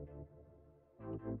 Thank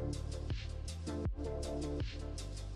Thank you.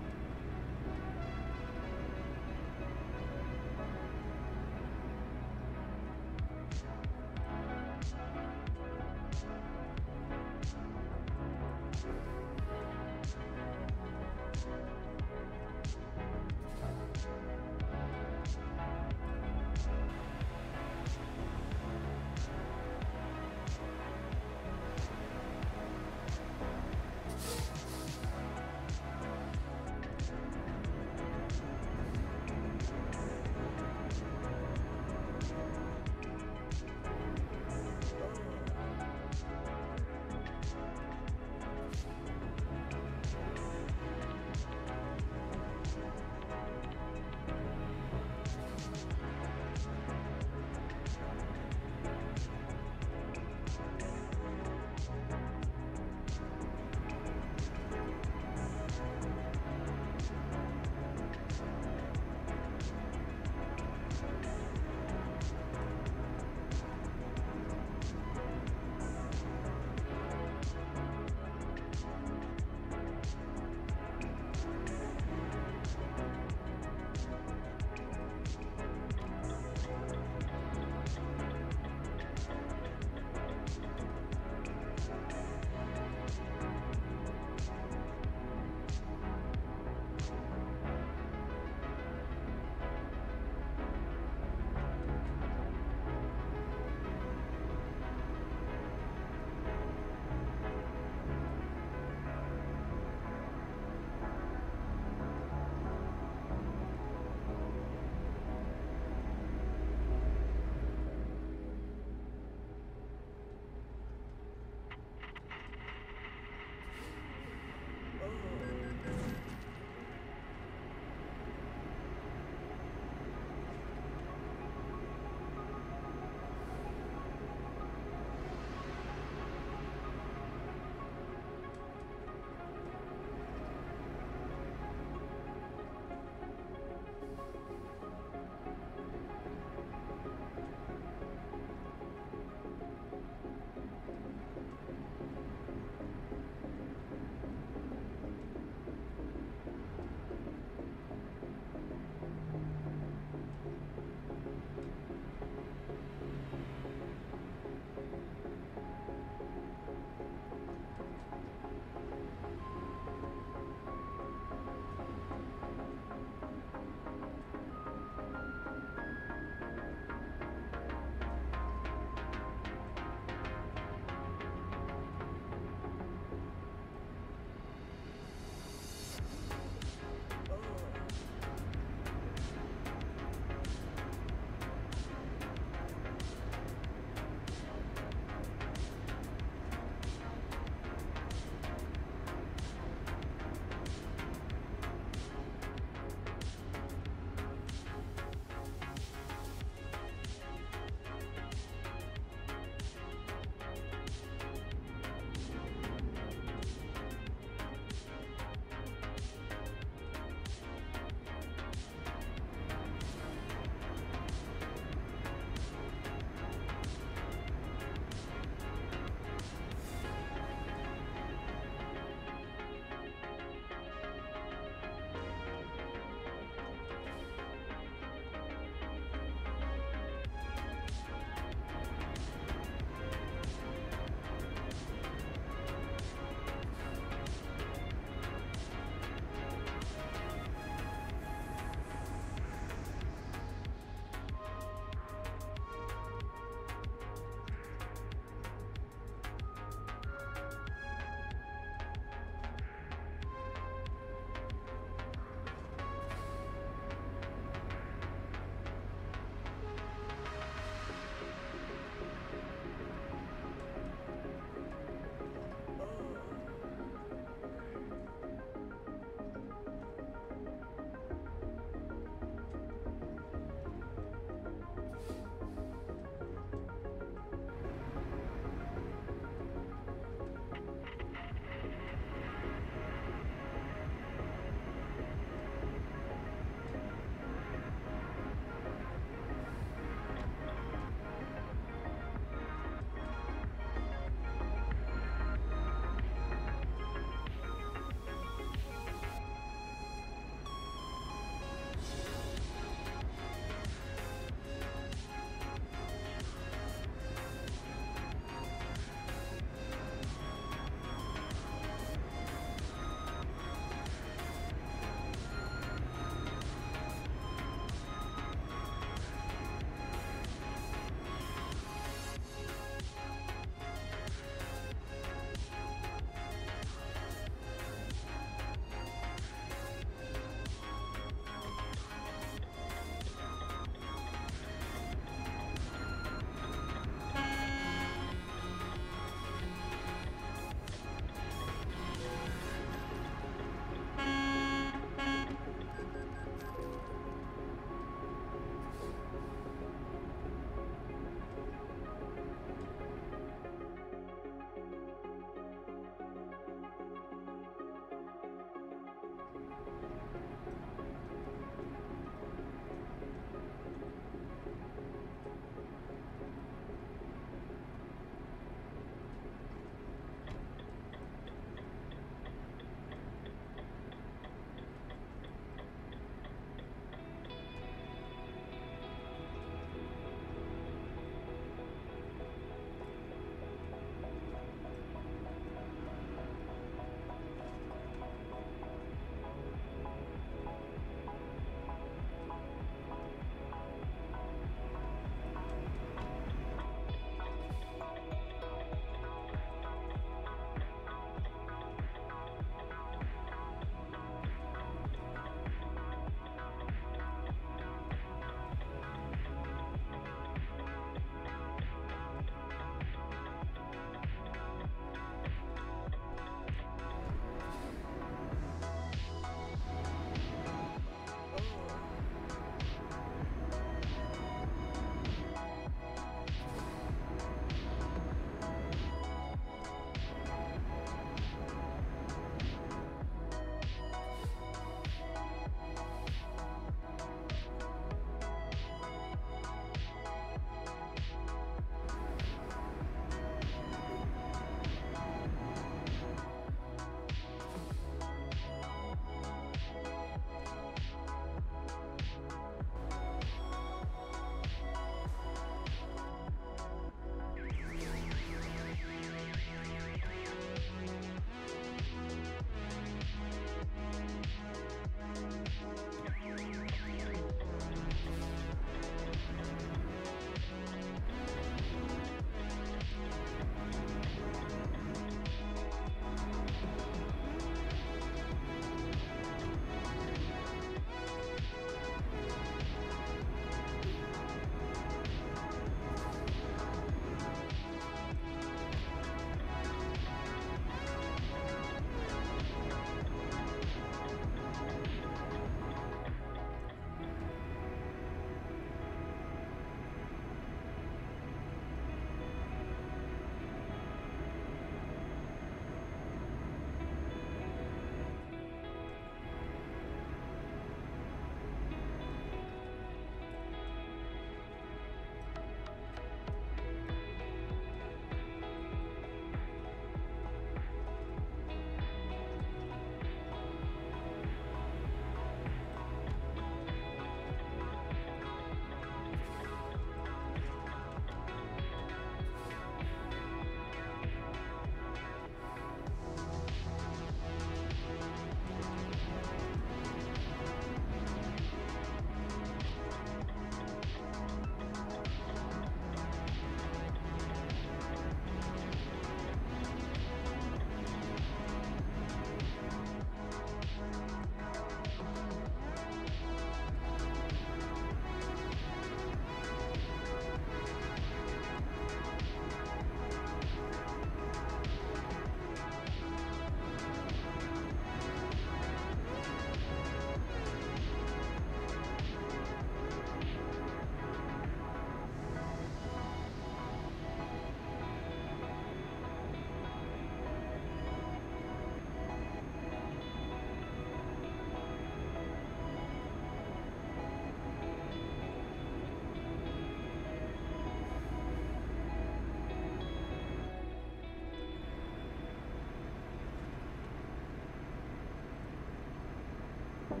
you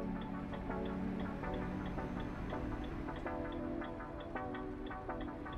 Thank you.